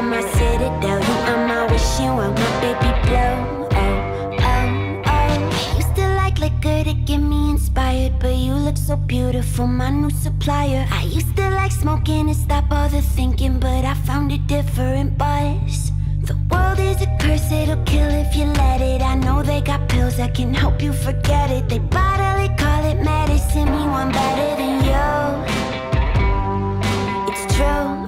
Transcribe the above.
are my citadel, you are my wishing well, my baby blow. Oh, oh, oh. Used to like liquor to get me inspired, but you look so beautiful, my new supplier. I used to like smoking to stop all the thinking, but I found a different buzz. The world is a curse, it'll kill if you let it. I know they got pills that can help you forget it. They bodily call it medicine, me one better than you. It's true.